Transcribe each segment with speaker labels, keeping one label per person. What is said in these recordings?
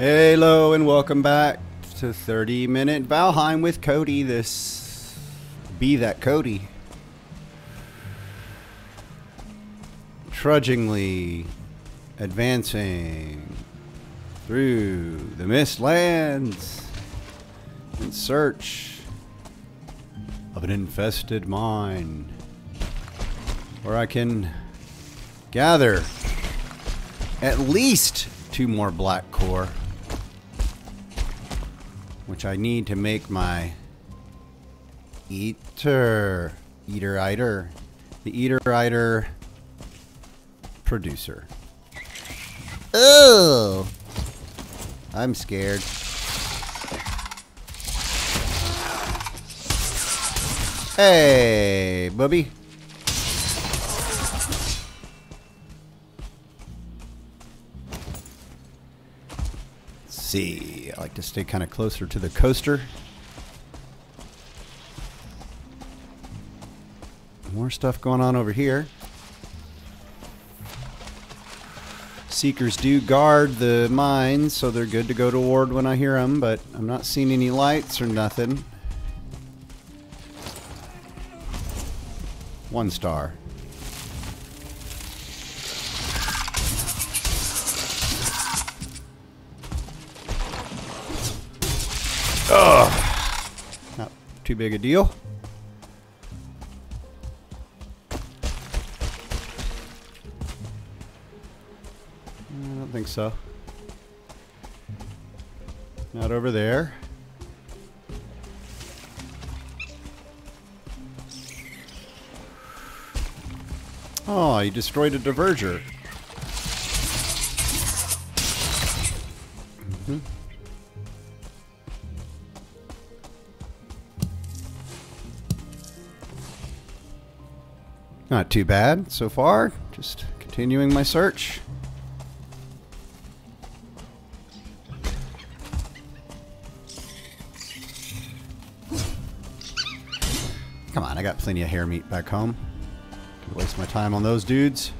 Speaker 1: Hello and welcome back to 30 Minute Valheim with Cody. This be that Cody. Trudgingly advancing through the Mistlands in search of an infested mine where I can gather at least two more black core which I need to make my eitr eitr eitr the eitr eitr producer. Oh I'm scared. Hey bubby see I like to stay kind of closer to the coaster more stuff going on over here Seekers do guard the mines, so they're good to go toward when I hear them, but I'm not seeing any lights or nothing. One star. Too big a deal. I don't think so. Not over there. Oh, you destroyed a diverger. Not too bad so far. Just continuing my search. Come on, I got plenty of hare meat back home. Could waste my time on those dudes.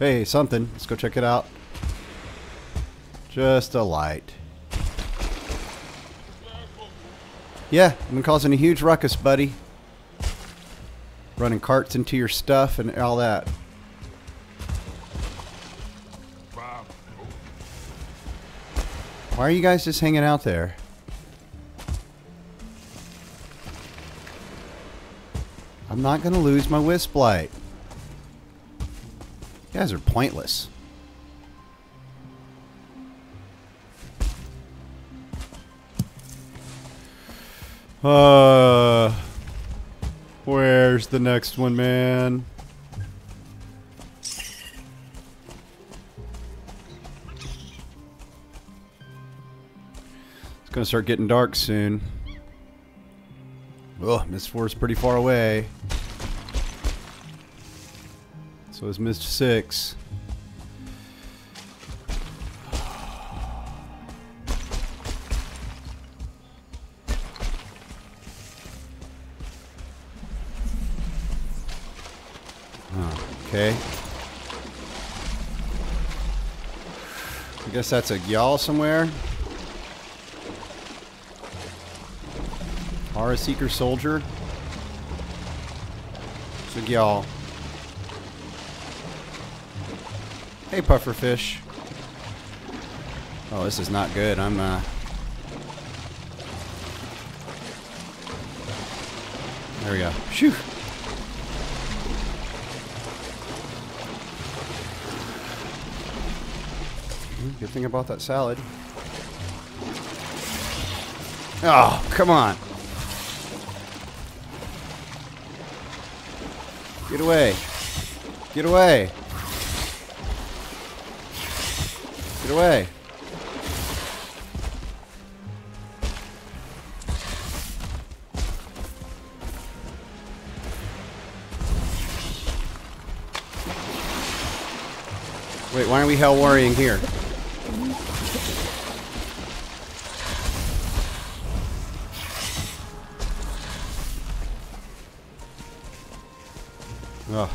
Speaker 1: Hey, something. Let's go check it out. Just a light. Yeah, I've been causing a huge ruckus, buddy. Running carts into your stuff and all that. Why are you guys just hanging out there? I'm not going to lose my Wisp Light. You guys are pointless. Uh, where's the next one, man? It's gonna start getting dark soon. Oh, Mist 4 is pretty far away. So is Mist 6. Okay. I guess that's a Gjall somewhere. Aura Seeker Soldier. It's a Gjall. Hey, pufferfish. Oh, this is not good. I'm, uh... There we go. Phew. Hmm, Good thing about that salad. Oh, come on. Get away. Get away. Get away. Wait, why aren't we hell worrying here? Ugh.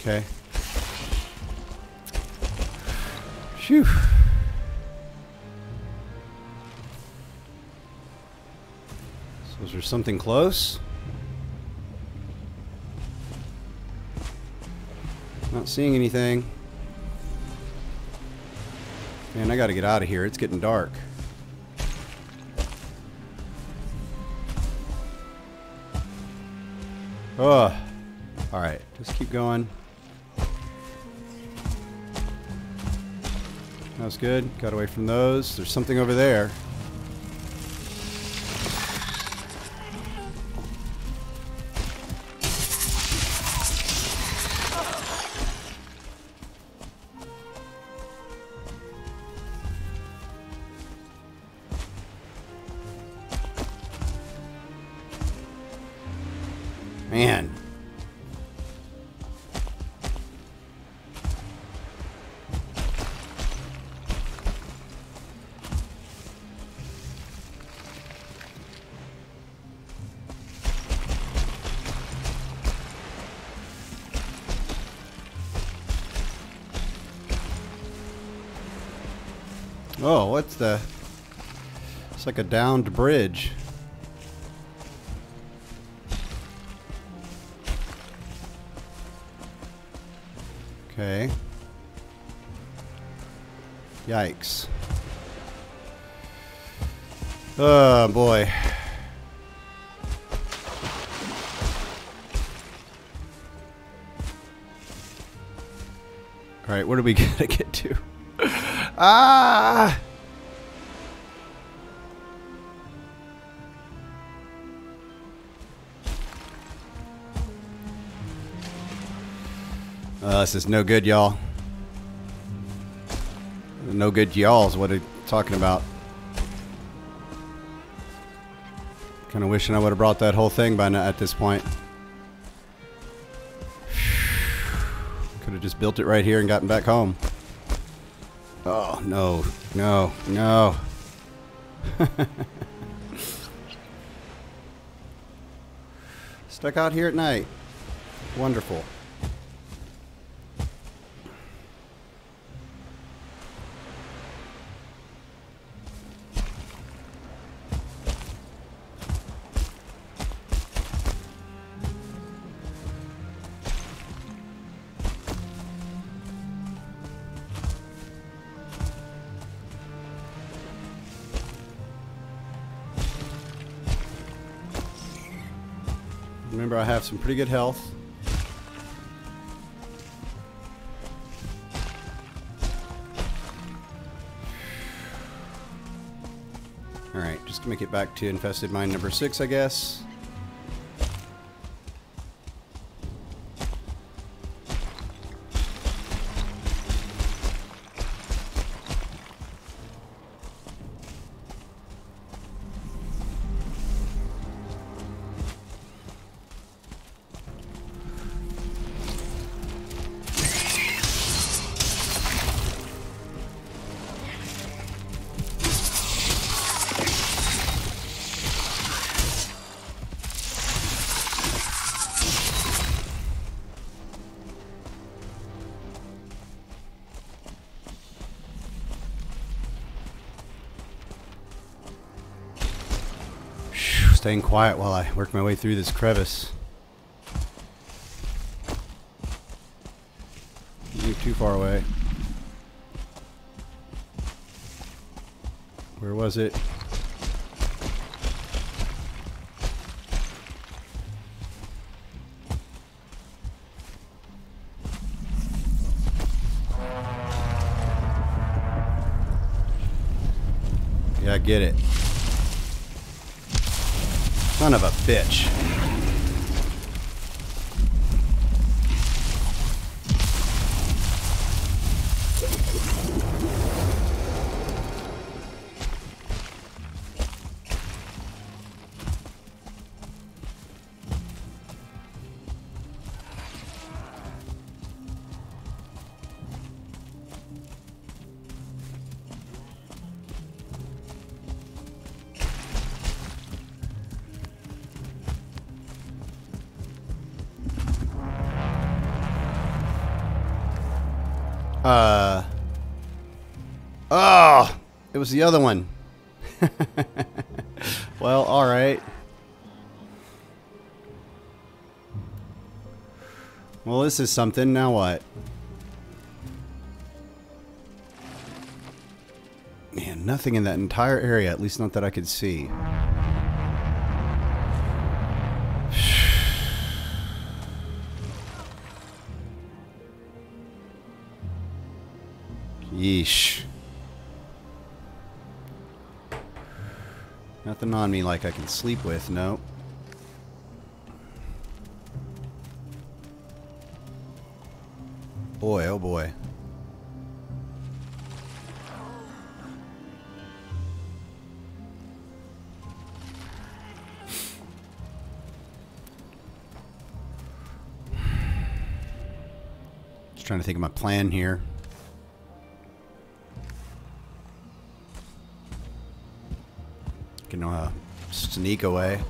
Speaker 1: Okay. Phew. So is there something close? Not seeing anything. Man, I gotta get out of here. It's getting dark. Oh. Alright, just keep going. That was good. Got away from those. There's something over there. Oh, what's the... It's like a downed bridge. Okay. Yikes. Oh, boy. All right, where do we gotta get to? Ah! Uh, this is no good, y'all. No good, y'all is what I'm talking about. Kind of wishing I would have brought that whole thing by now at this point. Could have just built it right here and gotten back home. Oh, no, no, no. Stuck out here at night. Wonderful. Remember, I have some pretty good health. Alright, just to make it back to infested mine number six, I guess. Staying quiet while I work my way through this crevice. You're too far away. Where was it? Yeah, I get it. Son of a bitch. Was the other one. well, all right. Well, this is something. Now what? Man, nothing in that entire area, at least not that I could see. Yeesh. Nothing on me like I can sleep with, no. Boy, oh boy. Just trying to think of my plan here. Sneak away.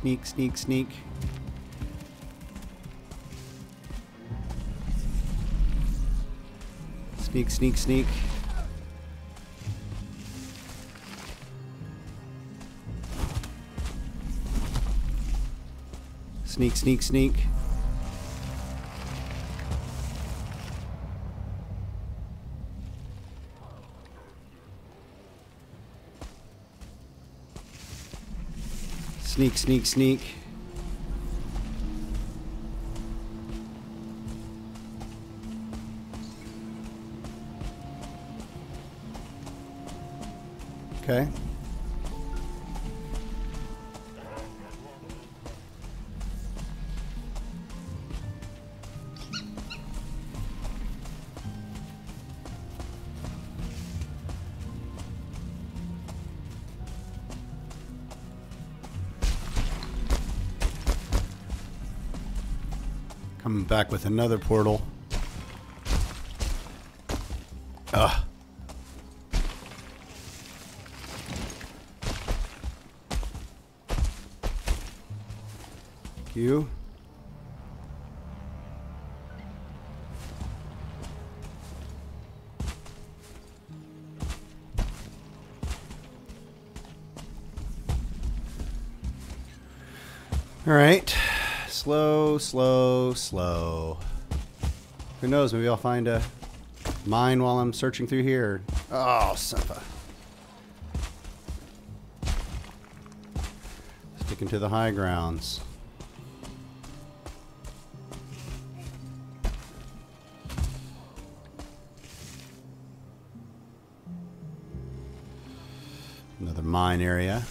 Speaker 1: Sneak, sneak, sneak. Sneak, sneak, sneak. Sneak, sneak, sneak. Sneak, sneak, sneak. Okay. With another portal. Ugh. You. All right. Slow, slow, slow. Who knows? Maybe I'll find a mine while I'm searching through here. Oh, son. Sticking to the high grounds. Another mine area.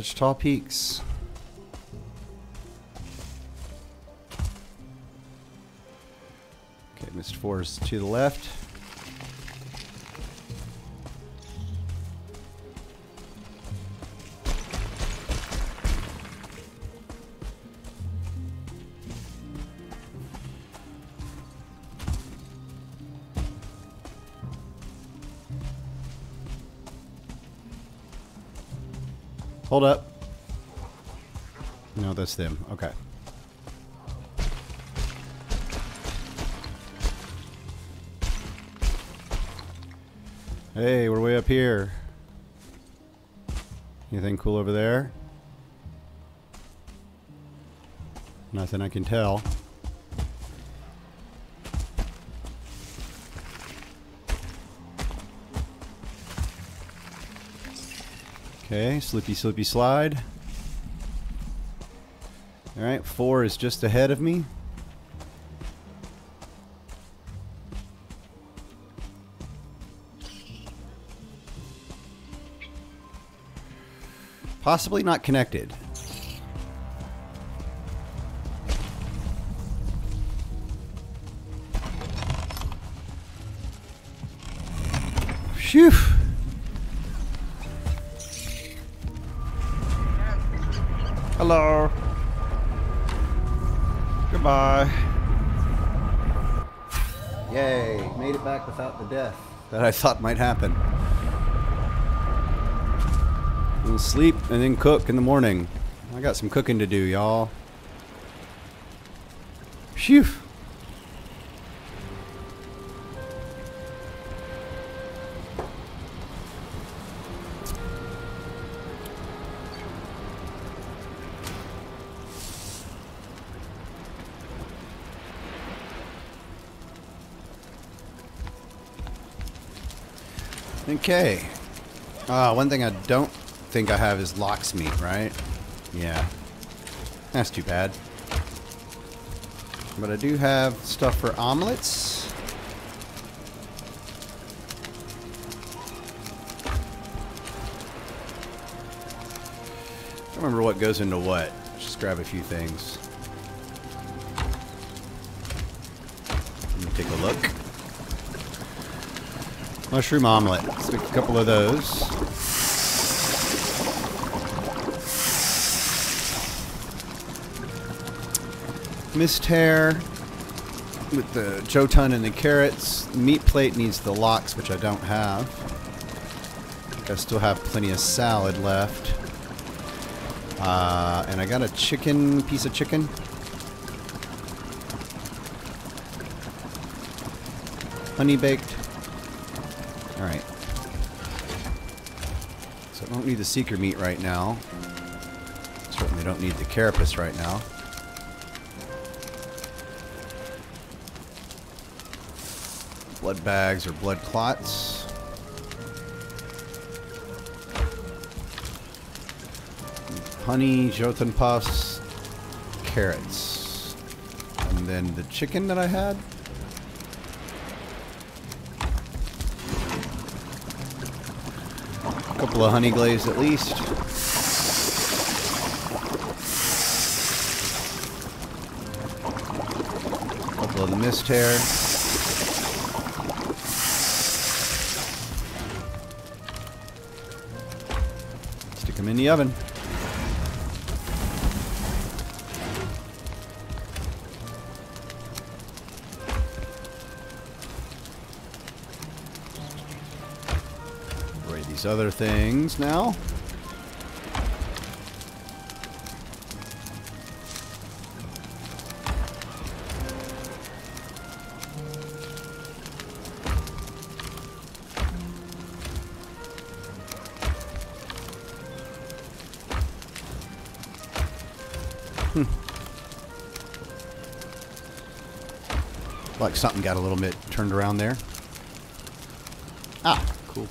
Speaker 1: Such tall peaks. Okay, Mr. Four is to the left. Hold up. No, that's them. Okay. Hey, we're way up here. Anything cool over there? Nothing I can tell. Okay, slippy slippy slide. Alright, four is just ahead of me. Possibly not connected. That I thought might happen. We'll sleep and then cook in the morning. I got some cooking to do, y'all. Phew. Okay. Uh, one thing I don't think I have is lox meat, right? Yeah. That's too bad. But I do have stuff for omelets. I remember what goes into what. Just grab a few things. Mushroom omelet. A couple of those. Mist hare with the jotun and the carrots. Meat plate needs the lox, which I don't have. I still have plenty of salad left. Uh, and I got a chicken, piece of chicken. Honey baked. Alright. So I don't need the seeker meat right now. Certainly don't need the carapace right now. Blood bags or blood clots. Honey, jotun puffs, carrots. And then the chicken that I had. Couple of honey glazed at least. A couple of the mist hare. Stick them in the oven. Other things now. Like something got a little bit turned around there. Ah, cool.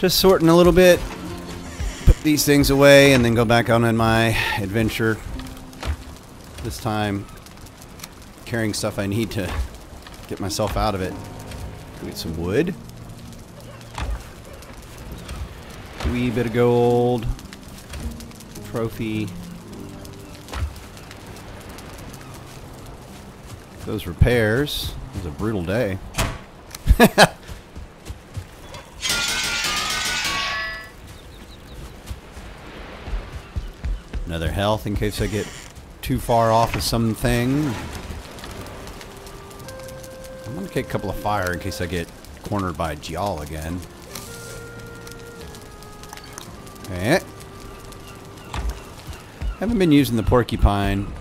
Speaker 1: Just sorting a little bit. Put these things away and then go back on in my adventure. This time, carrying stuff I need to get myself out of it. Get some wood. Wee bit of gold. Trophy. Those repairs. It was a brutal day. Another health in case I get too far off of something. I'm gonna take a couple of fire in case I get cornered by Gjall again. Okay. Haven't been using the porcupine.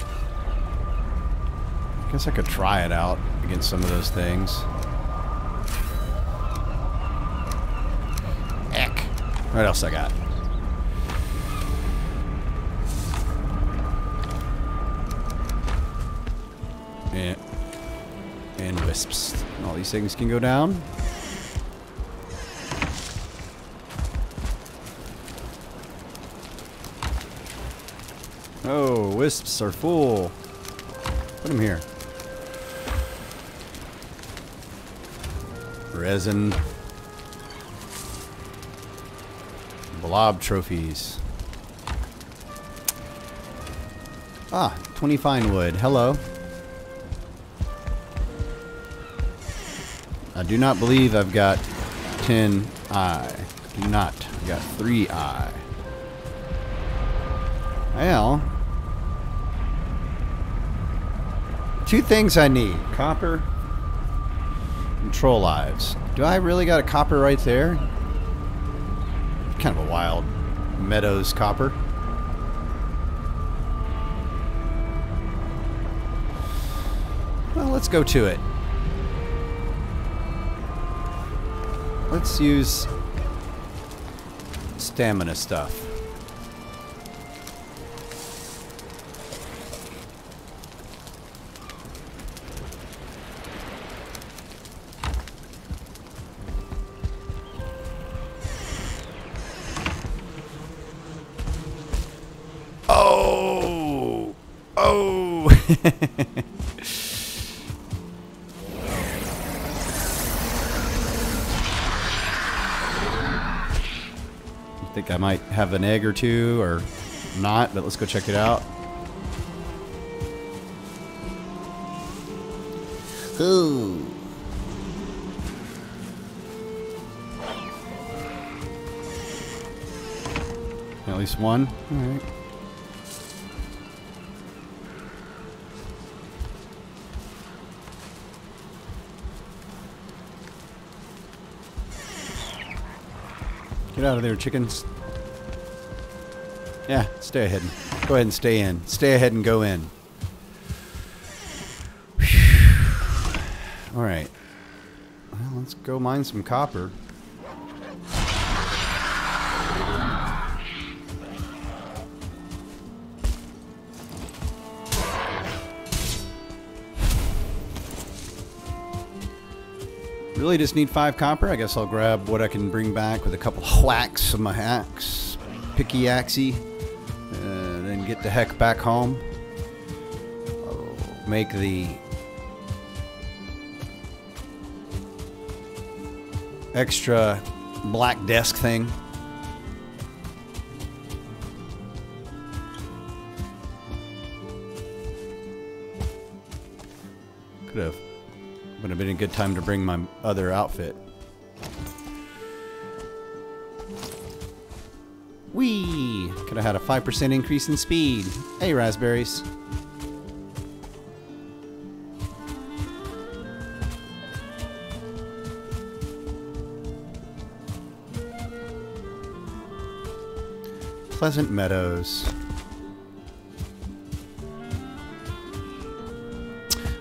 Speaker 1: Guess I could try it out against some of those things. Eck. What else I got? And wisps. All these things can go down. Oh, wisps are full. Put them here. Resin. Blob trophies. Ah, 20 fine wood. Hello. I do not believe I've got 10 I. Do not. I've got 3 I. Well, two things I need copper and troll lives. Do I really got a copper right there? Kind of a wild meadows copper. Well, let's go to it. Let's use stamina stuff. Oh! Oh! Might have an egg or two or not, but let's go check it out. Ooh. At least one. All right. Get out of there, chickens. Yeah, stay ahead. Go ahead and stay in. Stay ahead and go in. All right. Well, let's go mine some copper. Really just need five copper. I guess I'll grab what I can bring back with a couple of whacks of my axe, picky axey, and then get the heck back home. Make the extra black desk thing. Could have would have been a good time to bring my other outfit. Whee! Could have had a 5% increase in speed. Hey, raspberries. Pleasant Meadows.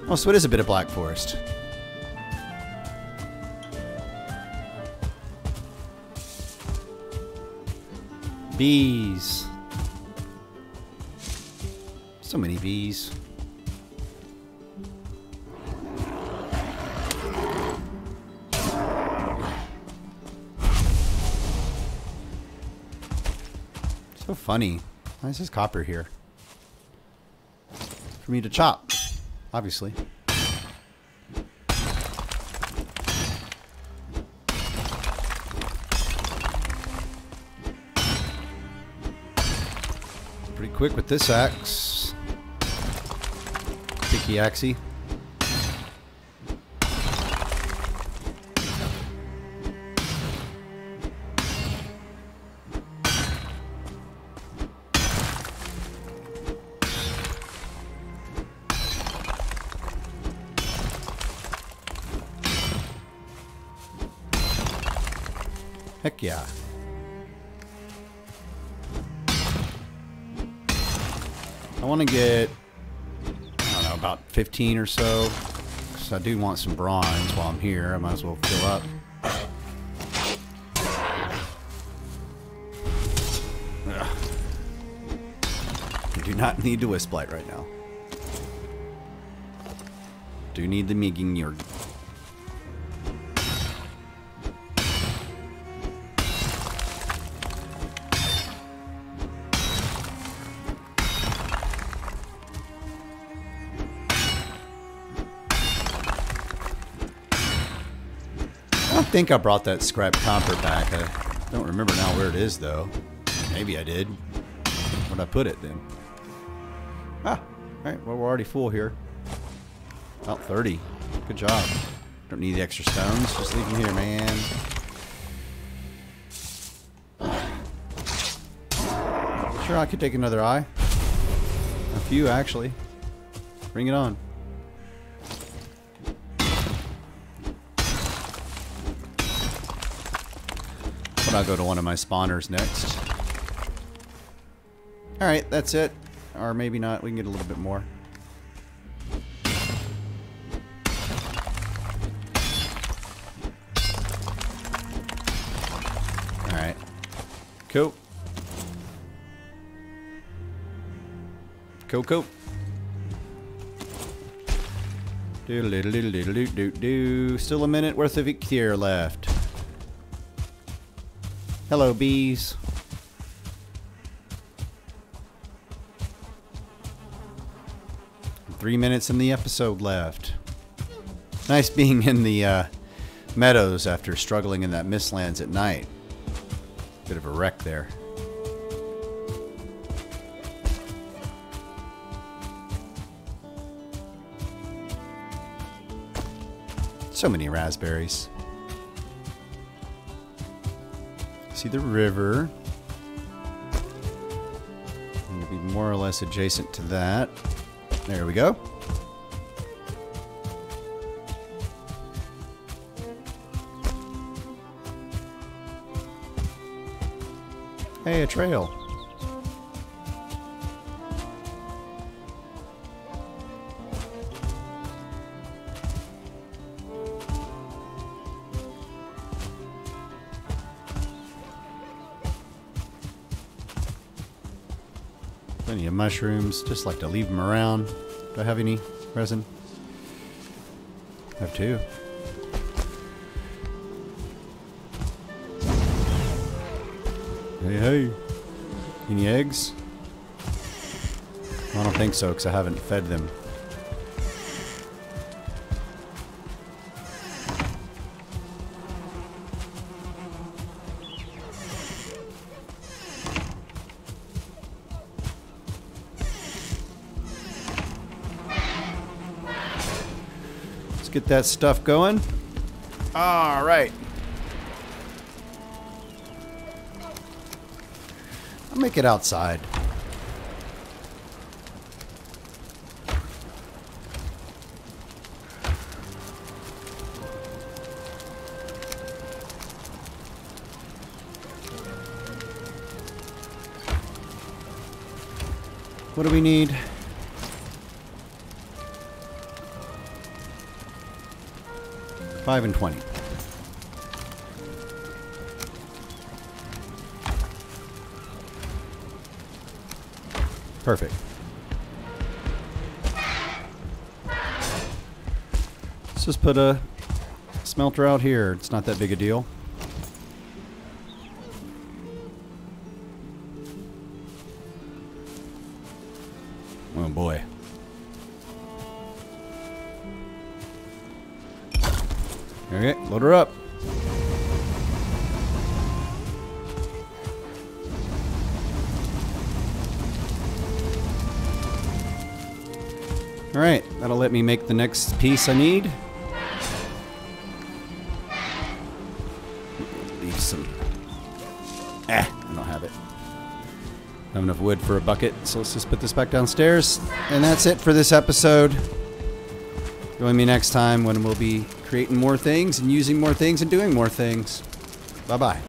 Speaker 1: Oh, so it is a bit of Black Forest. Bees. So many bees. So funny. Why is this copper here? For me to chop, obviously. Quick with this axe. Picky axey. 15 or so. Because I do want some bronze while I'm here. I might as well fill up. Ugh. I do not need the Wisp Light right now. Do you need the Megingjord. I think I brought that scrap copper back. I don't remember now where it is, though. Maybe I did. Where'd I put it, then? Ah, alright, well, we're already full here. About 30. Good job. Don't need the extra stones. Just leave them here, man. Sure, I could take another eye. A few, actually. Bring it on. But I'll go to one of my spawners next. Alright, that's it. Or maybe not. We can get a little bit more. Alright. Cool. Cool, cool. Do do do do do. Still a minute worth of Icthier left. Hello, bees. Three minutes in the episode left. Nice being in the uh, meadows after struggling in that mistlands at night. Bit of a wreck there. So many raspberries. See the river. It'll be more or less adjacent to that. There we go. Hey, a trail. Mushrooms. Just like to leave them around. Do I have any resin? I have two. Hey, hey. Any eggs? I don't think so because I haven't fed them. Get that stuff going. All right. I'll make it outside. What do we need? Five and twenty. Perfect. Let's just put a smelter out here. It's not that big a deal. Load her up. All right, that'll let me make the next piece I need. Leave some. Eh, I don't have it. Have enough wood for a bucket, so let's just put this back downstairs. And that's it for this episode. Join me next time when we'll be creating more things and using more things and doing more things. Bye bye.